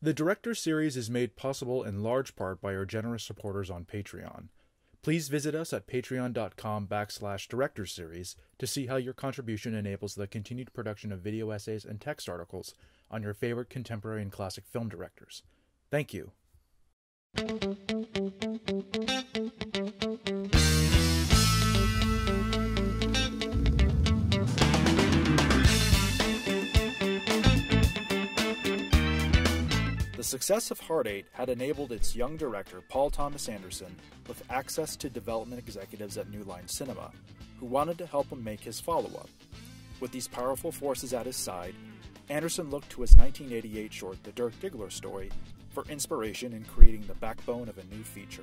The Director Series is made possible in large part by our generous supporters on Patreon. Please visit us at patreon.com backslash director series to see how your contribution enables the continued production of video essays and text articles on your favorite contemporary and classic film directors. Thank you. The success of Hard Eight had enabled its young director, Paul Thomas Anderson, with access to development executives at New Line Cinema, who wanted to help him make his follow up. With these powerful forces at his side, Anderson looked to his 1988 short, The Dirk Diggler Story, for inspiration in creating the backbone of a new feature.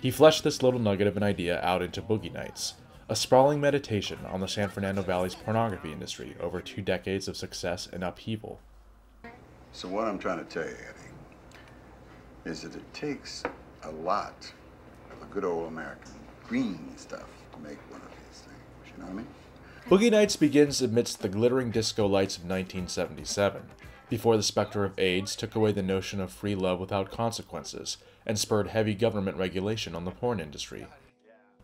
He fleshed this little nugget of an idea out into Boogie Nights, a sprawling meditation on the San Fernando Valley's pornography industry over two decades of success and upheaval. So what I'm trying to tell you, Eddie, is that it takes a lot of the good old American green stuff to make one of these things. You know what I mean? Boogie Nights begins amidst the glittering disco lights of 1977, before the specter of AIDS took away the notion of free love without consequences and spurred heavy government regulation on the porn industry.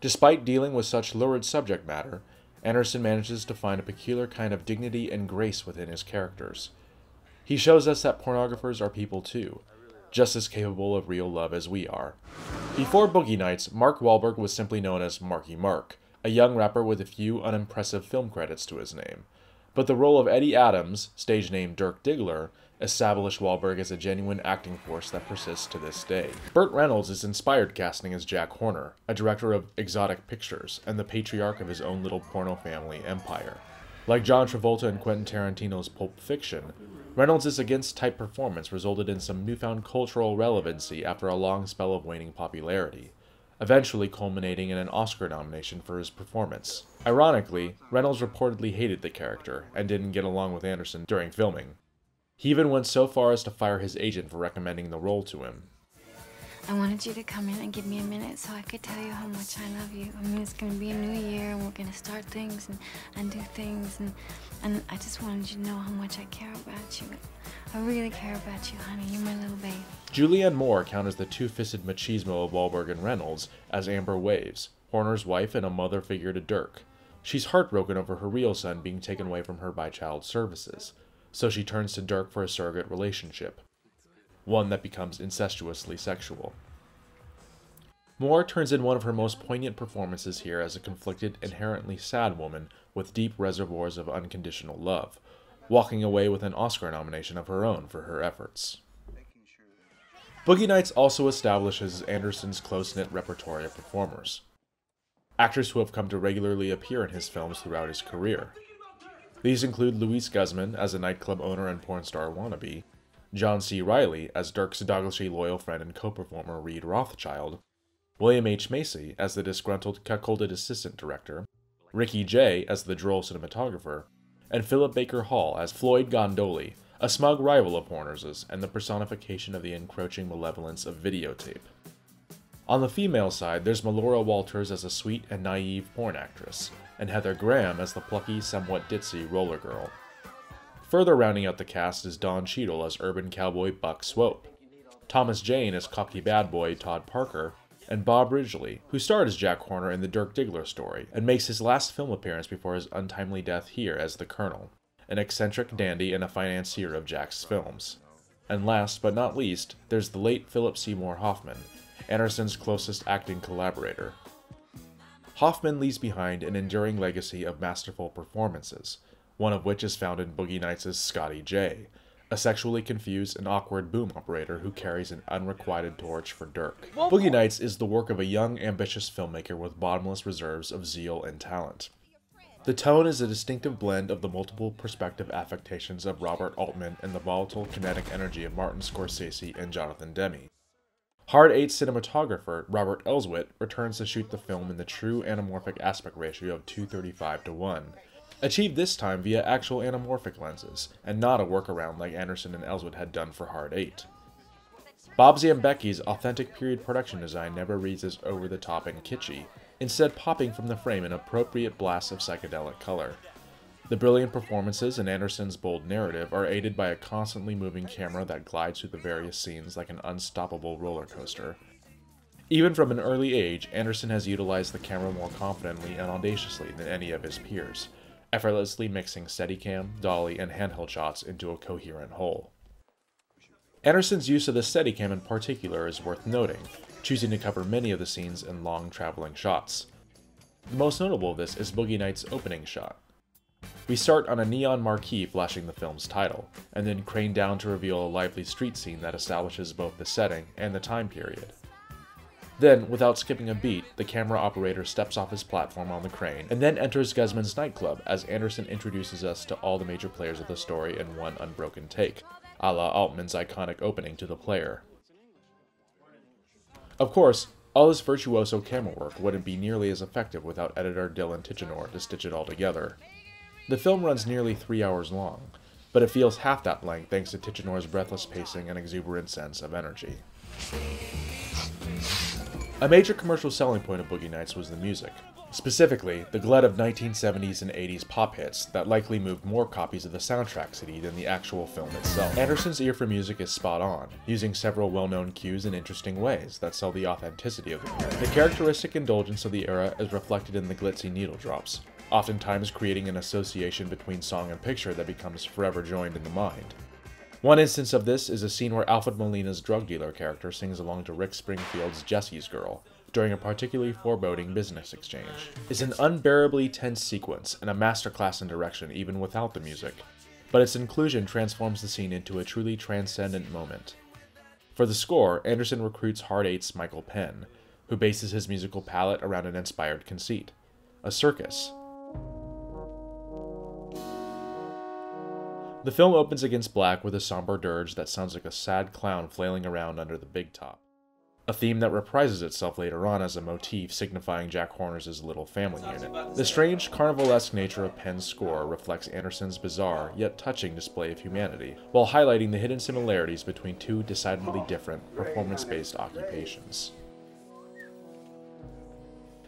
Despite dealing with such lurid subject matter, Anderson manages to find a peculiar kind of dignity and grace within his characters. He shows us that pornographers are people too, just as capable of real love as we are. Before Boogie Nights, Mark Wahlberg was simply known as Marky Mark, a young rapper with a few unimpressive film credits to his name. But the role of Eddie Adams, stage name Dirk Diggler, established Wahlberg as a genuine acting force that persists to this day. Burt Reynolds is inspired casting as Jack Horner, a director of exotic pictures and the patriarch of his own little porno family empire. Like John Travolta and Quentin Tarantino's Pulp Fiction, Reynolds' against type performance resulted in some newfound cultural relevancy after a long spell of waning popularity, eventually culminating in an Oscar nomination for his performance. Ironically, Reynolds reportedly hated the character and didn't get along with Anderson during filming. He even went so far as to fire his agent for recommending the role to him. I wanted you to come in and give me a minute so I could tell you how much I love you. I mean, it's to be a new year and we're to start things and, and do things. And, and I just wanted you to know how much I care about you. I really care about you, honey. You're my little baby. Julianne Moore counters the two-fisted machismo of Wahlberg and Reynolds as Amber Waves, Horner's wife and a mother figure to Dirk. She's heartbroken over her real son being taken away from her by child services, so she turns to Dirk for a surrogate relationship one that becomes incestuously sexual. Moore turns in one of her most poignant performances here as a conflicted, inherently sad woman with deep reservoirs of unconditional love, walking away with an Oscar nomination of her own for her efforts. Boogie Nights also establishes Anderson's close knit repertoire of performers, actors who have come to regularly appear in his films throughout his career. These include Luis Guzman as a nightclub owner and porn star wannabe, John C. Reilly as Dirk's doggishly loyal friend and co-performer Reed Rothschild, William H. Macy as the disgruntled, cuckolded assistant director, Ricky Jay as the droll cinematographer, and Philip Baker Hall as Floyd Gondoli, a smug rival of Horner's and the personification of the encroaching malevolence of videotape. On the female side, there's Melora Walters as a sweet and naive porn actress, and Heather Graham as the plucky, somewhat ditzy roller girl. Further rounding out the cast is Don Cheadle as urban cowboy Buck Swope, Thomas Jane as cocky bad boy Todd Parker, and Bob Ridgely, who starred as Jack Horner in the Dirk Diggler story, and makes his last film appearance before his untimely death here as the Colonel, an eccentric dandy and a financier of Jack's films. And last but not least, there's the late Philip Seymour Hoffman, Anderson's closest acting collaborator. Hoffman leaves behind an enduring legacy of masterful performances, one of which is found in Boogie Nights' Scotty J, a sexually confused and awkward boom operator who carries an unrequited torch for Dirk. Boogie Nights is the work of a young, ambitious filmmaker with bottomless reserves of zeal and talent. The tone is a distinctive blend of the multiple perspective affectations of Robert Altman and the volatile kinetic energy of Martin Scorsese and Jonathan Demme. Hard Eight cinematographer Robert Elswit returns to shoot the film in the true anamorphic aspect ratio of 235 to 1, achieved this time via actual anamorphic lenses, and not a workaround like Anderson and Elswit had done for Hard 8. Bob Ziembicki's authentic period production design never reads as over the top and kitschy, instead popping from the frame in appropriate blasts of psychedelic color. The brilliant performances and Anderson's bold narrative are aided by a constantly moving camera that glides through the various scenes like an unstoppable roller coaster. Even from an early age, Anderson has utilized the camera more confidently and audaciously than any of his peers, effortlessly mixing Steadicam, dolly, and handheld shots into a coherent whole. Anderson's use of the Steadicam in particular is worth noting, choosing to cover many of the scenes in long traveling shots. The most notable of this is Boogie Nights' opening shot. We start on a neon marquee flashing the film's title, and then crane down to reveal a lively street scene that establishes both the setting and the time period. Then, without skipping a beat, the camera operator steps off his platform on the crane and then enters Guzman's nightclub as Anderson introduces us to all the major players of the story in one unbroken take, a la Altman's iconic opening to the player. Of course, all this virtuoso camera work wouldn't be nearly as effective without editor Dylan Tichenor to stitch it all together. The film runs nearly three hours long, but it feels half that length thanks to Tichenor's breathless pacing and exuberant sense of energy. A major commercial selling point of Boogie Nights was the music. Specifically, the glut of 1970s and 80s pop hits that likely moved more copies of the soundtrack CD than the actual film itself. Anderson's ear for music is spot on, using several well-known cues in interesting ways that sell the authenticity of the period. The characteristic indulgence of the era is reflected in the glitzy needle drops, oftentimes creating an association between song and picture that becomes forever joined in the mind. One instance of this is a scene where Alfred Molina's drug dealer character sings along to Rick Springfield's Jesse's Girl during a particularly foreboding business exchange. It's an unbearably tense sequence and a masterclass in direction even without the music, but its inclusion transforms the scene into a truly transcendent moment. For the score, Anderson recruits Hard Eight's Michael Penn, who bases his musical palette around an inspired conceit a circus The film opens against black with a somber dirge that sounds like a sad clown flailing around under the big top. A theme that reprises itself later on as a motif signifying Jack Horner's little family unit. The strange carnivalesque nature of Penn's score reflects Anderson's bizarre yet touching display of humanity, while highlighting the hidden similarities between two decidedly different performance based occupations.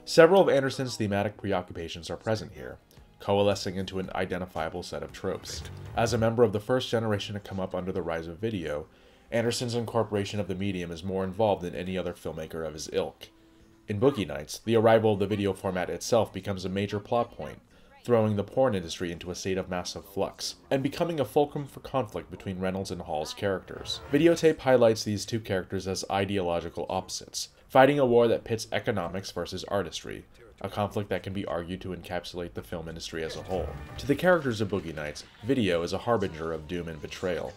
Several of Anderson's thematic preoccupations are present here, coalescing into an identifiable set of tropes. As a member of the first generation to come up under the rise of video, Anderson's incorporation of the medium is more involved than any other filmmaker of his ilk. In Boogie Nights, the arrival of the video format itself becomes a major plot point, throwing the porn industry into a state of massive flux, and becoming a fulcrum for conflict between Reynolds and Hall's characters. Videotape highlights these two characters as ideological opposites, fighting a war that pits economics versus artistry, a conflict that can be argued to encapsulate the film industry as a whole. To the characters of Boogie Nights, video is a harbinger of doom and betrayal.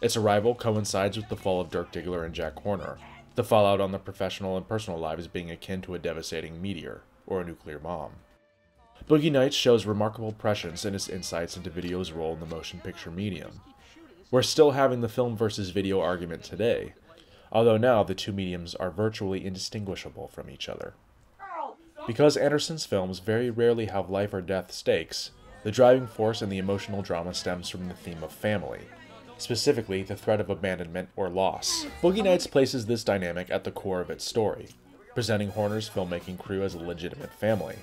Its arrival coincides with the fall of Dirk Diggler and Jack Horner, the fallout on their professional and personal lives being akin to a devastating meteor, or a nuclear bomb. Boogie Nights shows remarkable prescience in its insights into video's role in the motion picture medium. We're still having the film versus video argument today, although now the two mediums are virtually indistinguishable from each other. Because Anderson's films very rarely have life or death stakes, the driving force in the emotional drama stems from the theme of family, specifically the threat of abandonment or loss. Boogie Nights places this dynamic at the core of its story, presenting Horner's filmmaking crew as a legitimate family,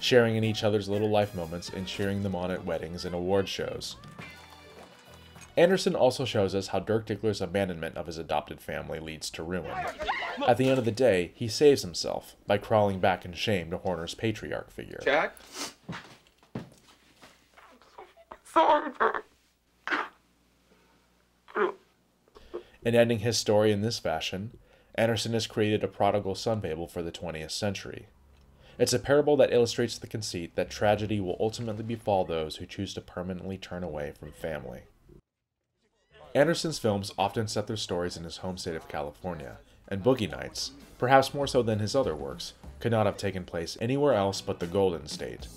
sharing in each other's little life moments and cheering them on at weddings and award shows. Anderson also shows us how Dirk Diggler's abandonment of his adopted family leads to ruin. At the end of the day, he saves himself by crawling back in shame to Horner's patriarch figure. Jack? Sorry, In ending his story in this fashion, Anderson has created a prodigal son fable for the 20th century. It's a parable that illustrates the conceit that tragedy will ultimately befall those who choose to permanently turn away from family. Anderson's films often set their stories in his home state of California, and Boogie Nights, perhaps more so than his other works, could not have taken place anywhere else but the Golden State.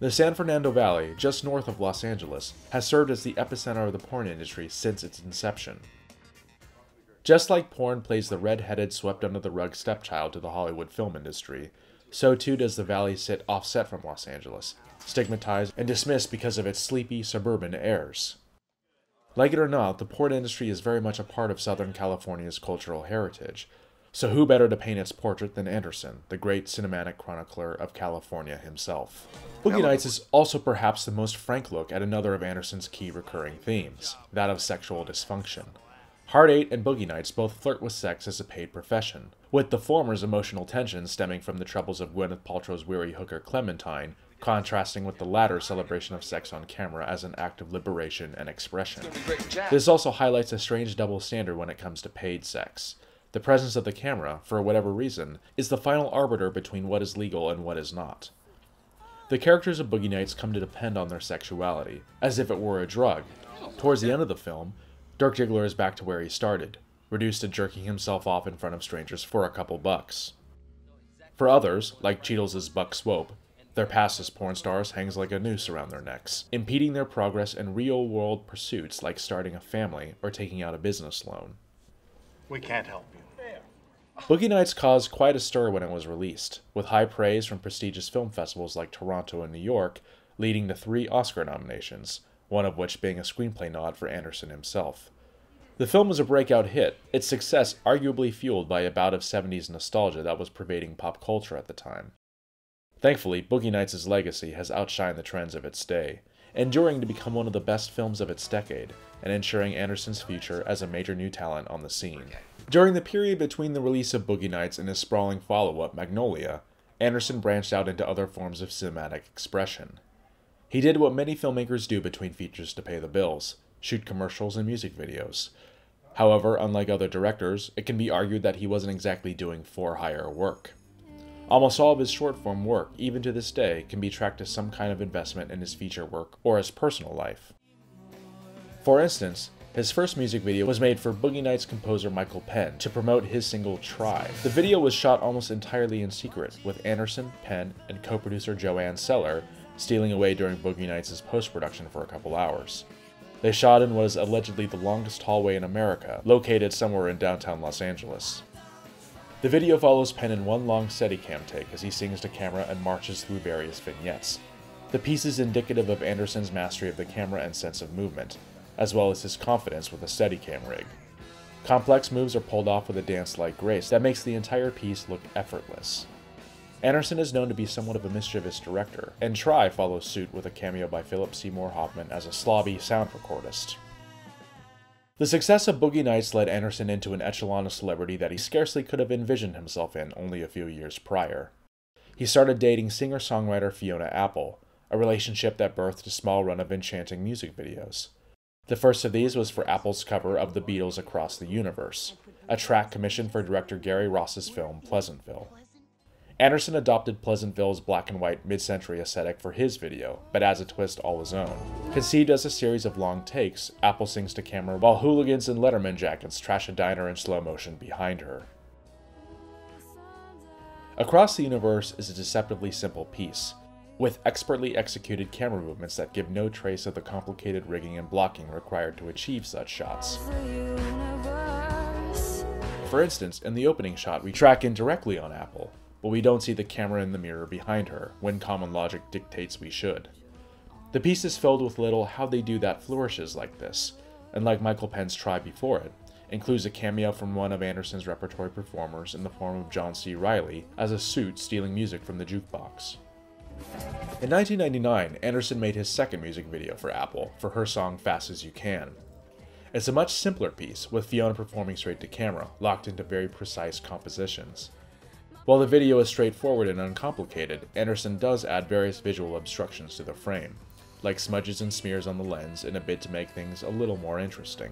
The San Fernando Valley, just north of Los Angeles, has served as the epicenter of the porn industry since its inception. Just like porn plays the red-headed, swept under the rug stepchild to the Hollywood film industry, so too does the valley sit offset from Los Angeles, stigmatized and dismissed because of its sleepy suburban airs. Like it or not, the port industry is very much a part of Southern California's cultural heritage, So who better to paint its portrait than Anderson, the great cinematic chronicler of California himself? Boogie Nights is also perhaps the most frank look at another of Anderson's key recurring themes, that of sexual dysfunction. Hard Eight and Boogie Nights both flirt with sex as a paid profession, with the former's emotional tension stemming from the troubles of Gwyneth Paltrow's weary hooker Clementine, contrasting with the latter celebration of sex on camera as an act of liberation and expression. This also highlights a strange double standard when it comes to paid sex. The presence of the camera, for whatever reason, is the final arbiter between what is legal and what is not. The characters of Boogie Nights come to depend on their sexuality, as if it were a drug. Towards the end of the film, Dirk Diggler is back to where he started, reduced to jerking himself off in front of strangers for a couple bucks. For others, like Cheadle's Buck Swope, their past as porn stars hangs like a noose around their necks, impeding their progress in real world pursuits like starting a family or taking out a business loan. We can't help you. Boogie Nights caused quite a stir when it was released, with high praise from prestigious film festivals like Toronto and New York, leading to three Oscar nominations, one of which being a screenplay nod for Anderson himself. The film was a breakout hit, its success arguably fueled by a bout of 70s nostalgia that was pervading pop culture at the time. Thankfully, Boogie Nights' legacy has outshined the trends of its day, enduring to become one of the best films of its decade, and ensuring Anderson's future as a major new talent on the scene. During the period between the release of Boogie Nights and his sprawling follow up, Magnolia, Anderson branched out into other forms of cinematic expression. He did what many filmmakers do between features to pay the bills shoot commercials and music videos. However, unlike other directors, it can be argued that he wasn't exactly doing for hire work. Almost all of his short form work, even to this day, can be tracked as some kind of investment in his feature work or his personal life. For instance, his first music video was made for Boogie Nights composer Michael Penn to promote his single Try. The video was shot almost entirely in secret, with Anderson, Penn, and co producer JoAnne Sellar stealing away during Boogie Nights' post production for a couple hours. They shot in what is allegedly the longest hallway in America, located somewhere in downtown Los Angeles. The video follows Penn in one long Steadicam take as he sings to camera and marches through various vignettes. The piece is indicative of Anderson's mastery of the camera and sense of movement, as well as his confidence with a Steadicam rig. Complex moves are pulled off with a dance-like grace that makes the entire piece look effortless. Anderson is known to be somewhat of a mischievous director, and Try follows suit with a cameo by Philip Seymour Hoffman as a slobby sound recordist. The success of Boogie Nights led Anderson into an echelon of celebrity that he scarcely could have envisioned himself in only a few years prior. He started dating singer songwriter Fiona Apple, a relationship that birthed a small run of enchanting music videos. The first of these was for Apple's cover of The Beatles Across the Universe, a track commissioned for director Gary Ross's film Pleasantville. Anderson adopted Pleasantville's black and white mid century aesthetic for his video, but adds a twist all his own. Conceived as a series of long takes, Apple sings to camera while hooligans in Letterman jackets trash a diner in slow motion behind her. Across the Universe is a deceptively simple piece, with expertly executed camera movements that give no trace of the complicated rigging and blocking required to achieve such shots. For instance, in the opening shot, we track in directly on Apple, but we don't see the camera in the mirror behind her, when common logic dictates we should. The piece is filled with little how they do that flourishes like this, and like Michael Penn's try before it, includes a cameo from one of Anderson's repertory performers in the form of John C. Reilly as a suit stealing music from the jukebox. In 1999, Anderson made his second music video for Apple for her song Fast As You Can. It's a much simpler piece, with Fiona performing straight to camera, locked into very precise compositions. While the video is straightforward and uncomplicated, Anderson does add various visual obstructions to the frame, like smudges and smears on the lens in a bid to make things a little more interesting.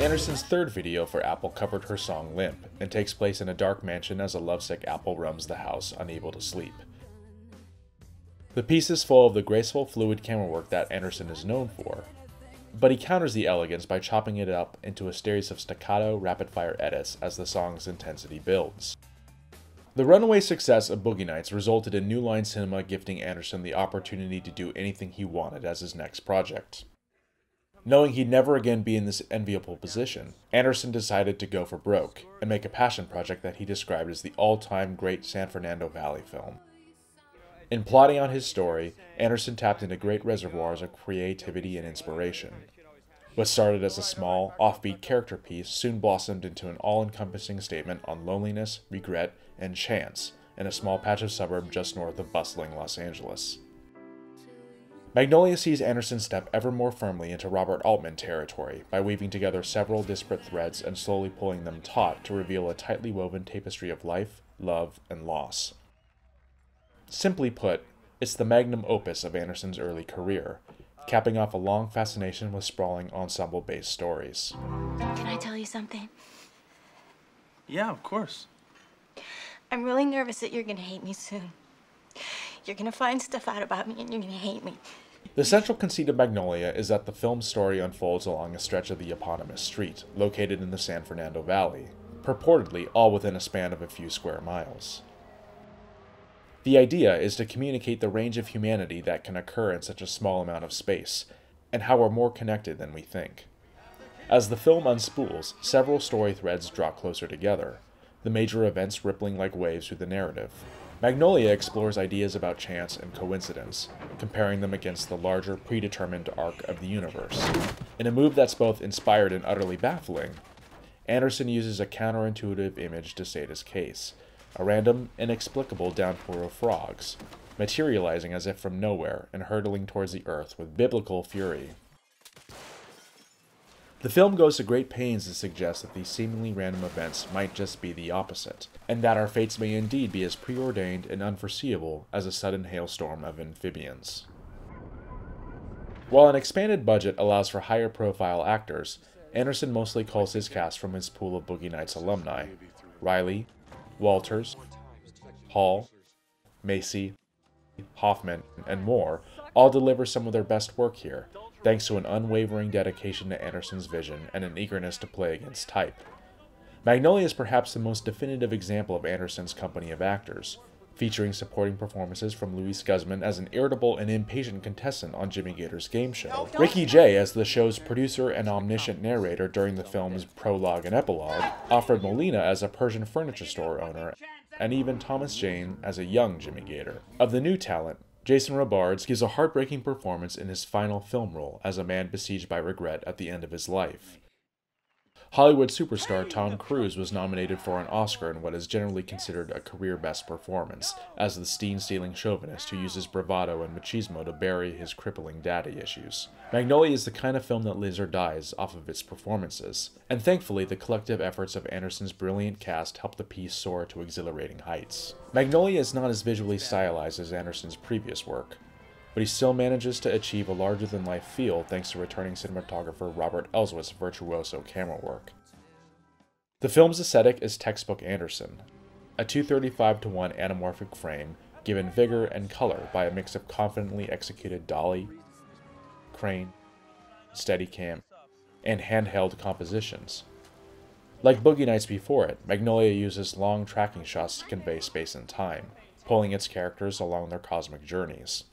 Anderson's third video for Apple covered her song Limp, and takes place in a dark mansion as a lovesick Apple roams the house, unable to sleep. The piece is full of the graceful, fluid camera work that Anderson is known for, but he counters the elegance by chopping it up into a series of staccato, rapid fire edits as the song's intensity builds. The runaway success of Boogie Nights resulted in New Line Cinema gifting Anderson the opportunity to do anything he wanted as his next project. Knowing he'd never again be in this enviable position, Anderson decided to go for broke and make a passion project that he described as the all time great San Fernando Valley film. In plotting out his story, Anderson tapped into great reservoirs of creativity and inspiration. What started as a small, offbeat character piece soon blossomed into an all encompassing statement on loneliness, regret, and chance in a small patch of suburb just north of bustling Los Angeles. Magnolia sees Anderson step ever more firmly into Robert Altman territory by weaving together several disparate threads and slowly pulling them taut to reveal a tightly woven tapestry of life, love, and loss. Simply put, it's the magnum opus of Anderson's early career, capping off a long fascination with sprawling ensemble based stories. Can I tell you something? Yeah, of course. I'm really nervous that you're gonna hate me soon. You're gonna find stuff out about me and you're gonna hate me. The central conceit of Magnolia is that the film's story unfolds along a stretch of the eponymous street, located in the San Fernando Valley, purportedly all within a span of a few square miles. The idea is to communicate the range of humanity that can occur in such a small amount of space, and how we're more connected than we think. As the film unspools, several story threads draw closer together, the major events rippling like waves through the narrative. Magnolia explores ideas about chance and coincidence, comparing them against the larger, predetermined arc of the universe. In a move that's both inspired and utterly baffling, Anderson uses a counterintuitive image to state his case a random, inexplicable downpour of frogs, materializing as if from nowhere and hurtling towards the earth with biblical fury. The film goes to great pains to suggest that these seemingly random events might just be the opposite, and that our fates may indeed be as preordained and unforeseeable as a sudden hailstorm of amphibians. While an expanded budget allows for higher profile actors, Anderson mostly calls his cast from his pool of Boogie Nights alumni Reilly, Walters, Hall, Macy, Hoffman, and more all deliver some of their best work here, thanks to an unwavering dedication to Anderson's vision and an eagerness to play against type. Magnolia is perhaps the most definitive example of Anderson's company of actors, featuring supporting performances from Luis Guzman as an irritable and impatient contestant on Jimmy Gator's game show, Ricky Jay as the show's producer and omniscient narrator during the film's prologue and epilogue, Alfred Molina as a Persian furniture store owner, and even Thomas Jane as a young Jimmy Gator. Of the new talent, Jason Robards gives a heartbreaking performance in his final film role as a man besieged by regret at the end of his life. Hollywood superstar Tom Cruise was nominated for an Oscar in what is generally considered a career best performance, as the steam stealing chauvinist who uses bravado and machismo to bury his crippling daddy issues. Magnolia is the kind of film that lives or dies off of its performances, and thankfully the collective efforts of Anderson's brilliant cast help the piece soar to exhilarating heights. Magnolia is not as visually stylized as Anderson's previous work, but he still manages to achieve a larger than life feel thanks to returning cinematographer Robert Elswit's virtuoso camera work. The film's aesthetic is textbook Anderson, a 235 to 1 anamorphic frame given vigor and color by a mix of confidently executed dolly, crane, steadicam, and handheld compositions. Like Boogie Nights before it, Magnolia uses long tracking shots to convey space and time, pulling its characters along their cosmic journeys.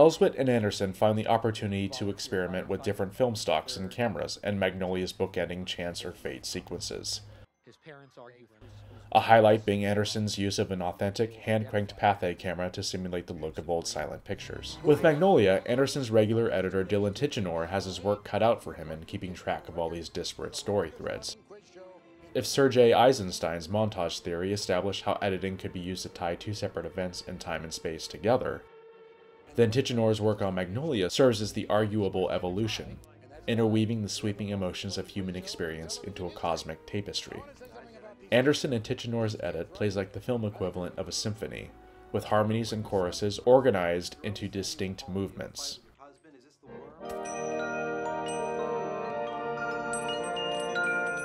Elswit and Anderson find the opportunity to experiment with different film stocks and cameras and Magnolia's bookending chance or fate sequences. A highlight being Anderson's use of an authentic, hand-cranked Pathé camera to simulate the look of old silent pictures. With Magnolia, Anderson's regular editor Dylan Tichenor has his work cut out for him in keeping track of all these disparate story threads. If Sergei Eisenstein's montage theory established how editing could be used to tie two separate events in time and space together, then Tichenor's work on Magnolia serves as the arguable evolution, interweaving the sweeping emotions of human experience into a cosmic tapestry. Anderson and Tichenor's edit plays like the film equivalent of a symphony, with harmonies and choruses organized into distinct movements.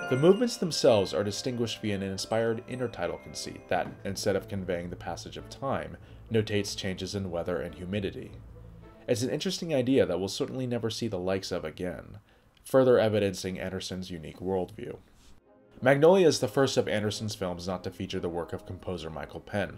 The movements themselves are distinguished via an inspired intertitle conceit that, instead of conveying the passage of time, notates changes in weather and humidity. It's an interesting idea that we'll certainly never see the likes of again, further evidencing Anderson's unique worldview. Magnolia is the first of Anderson's films not to feature the work of composer Michael Penn,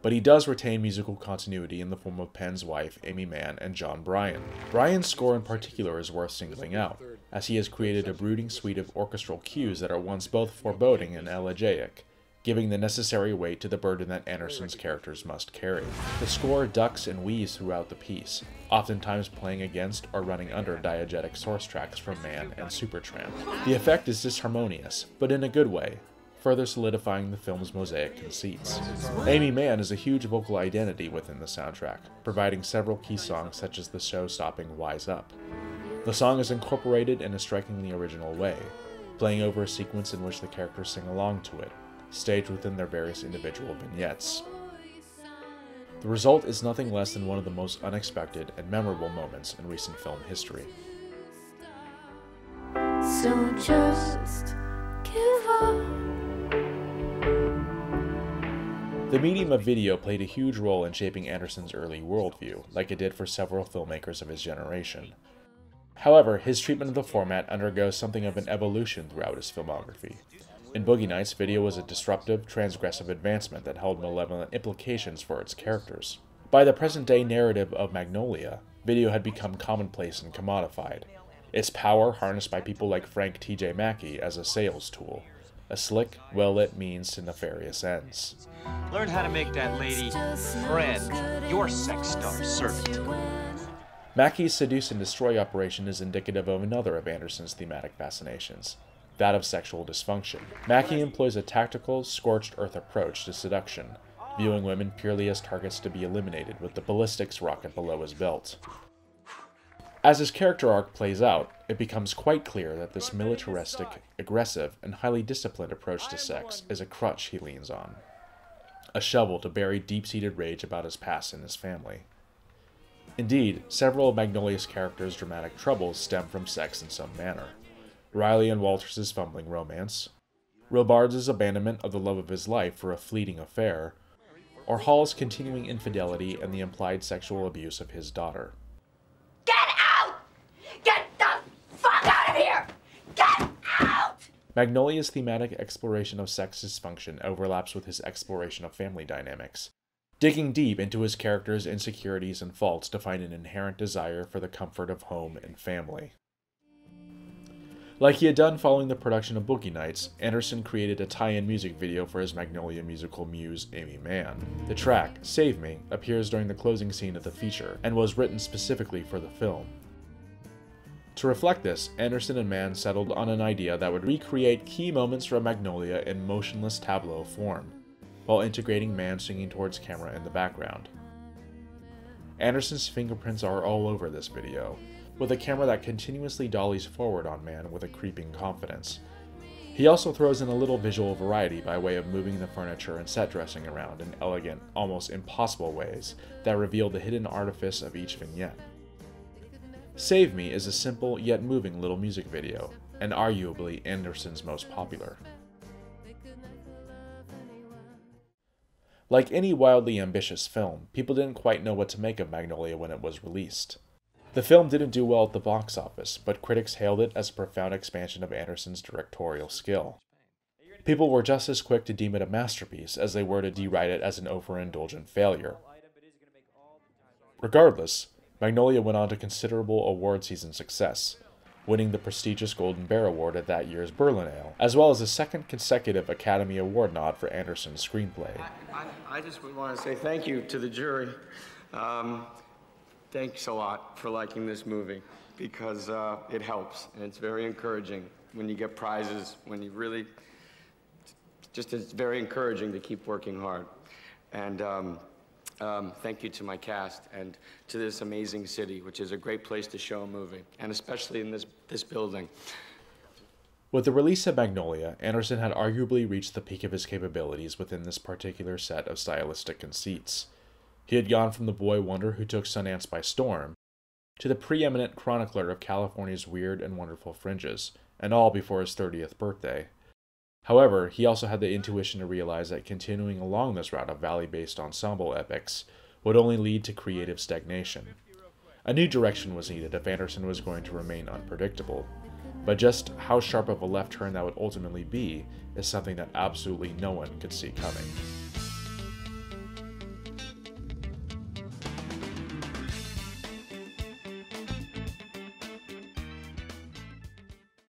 but he does retain musical continuity in the form of Penn's wife, Aimee Mann, and Jon Brion. Brion's score in particular is worth singling out, as he has created a brooding suite of orchestral cues that are once both foreboding and elegiac, giving the necessary weight to the burden that Anderson's characters must carry. The score ducks and weaves throughout the piece, oftentimes playing against or running under diegetic source tracks from Mann and Supertramp. The effect is disharmonious, but in a good way, further solidifying the film's mosaic conceits. Aimee Mann is a huge vocal identity within the soundtrack, providing several key songs such as the show-stopping Wise Up. The song is incorporated in a strikingly original way, playing over a sequence in which the characters sing along to it, staged within their various individual vignettes. The result is nothing less than one of the most unexpected and memorable moments in recent film history. So just give up. The medium of video played a huge role in shaping Anderson's early worldview, like it did for several filmmakers of his generation. However, his treatment of the format undergoes something of an evolution throughout his filmography. In Boogie Nights, video was a disruptive, transgressive advancement that held malevolent implications for its characters. By the present day narrative of Magnolia, video had become commonplace and commodified, its power harnessed by people like Frank T.J. Mackey as a sales tool, a slick, well lit means to nefarious ends. Learn how to make that lady friend, your sex star servant. Mackey's seduce and destroy operation is indicative of another of Anderson's thematic fascinations, that of sexual dysfunction. Mackey employs a tactical, scorched earth approach to seduction, viewing women purely as targets to be eliminated with the ballistics rocket below his belt. As his character arc plays out, it becomes quite clear that this militaristic, aggressive, and highly disciplined approach to sex is a crutch he leans on. A shovel to bury deep seated rage about his past and his family. Indeed, several of Magnolia's characters' dramatic troubles stem from sex in some manner. Reilly and Walters' fumbling romance, Robards' abandonment of the love of his life for a fleeting affair, or Hall's continuing infidelity and the implied sexual abuse of his daughter. Get out! Get the fuck out of here! Get out! Magnolia's thematic exploration of sex dysfunction overlaps with his exploration of family dynamics, digging deep into his character's insecurities and faults to find an inherent desire for the comfort of home and family. Like he had done following the production of Boogie Nights, Anderson created a tie in music video for his Magnolia musical muse, Aimee Mann. The track, Save Me, appears during the closing scene of the feature and was written specifically for the film. To reflect this, Anderson and Mann settled on an idea that would recreate key moments from Magnolia in motionless tableau form, while integrating Mann singing towards camera in the background. Anderson's fingerprints are all over this video, with a camera that continuously dollies forward on Mann with a creeping confidence. He also throws in a little visual variety by way of moving the furniture and set dressing around in elegant, almost impossible ways that reveal the hidden artifice of each vignette. Save Me is a simple yet moving little music video, and arguably Anderson's most popular. Like any wildly ambitious film, people didn't quite know what to make of Magnolia when it was released. The film didn't do well at the box office, but critics hailed it as a profound expansion of Anderson's directorial skill. People were just as quick to deem it a masterpiece as they were to deride it as an overindulgent failure. Regardless, Magnolia went on to considerable award season success, winning the prestigious Golden Bear Award at that year's Berlinale, as well as a second consecutive Academy Award nod for Anderson's screenplay. I, I just would want to say thank you to the jury. Um, thanks a lot for liking this movie because uh, it helps and it's very encouraging when you get prizes, when you really, just it's very encouraging to keep working hard. And um, um, thank you to my cast and to this amazing city, which is a great place to show a movie, and especially in this, this building. With the release of Magnolia, Anderson had arguably reached the peak of his capabilities within this particular set of stylistic conceits. He had gone from the boy wonder who took Sundance by storm to the preeminent chronicler of California's weird and wonderful fringes, and all before his 30th birthday. However, he also had the intuition to realize that continuing along this route of valley based ensemble epics would only lead to creative stagnation. A new direction was needed if Anderson was going to remain unpredictable, but just how sharp of a left turn that would ultimately be is something that absolutely no one could see coming.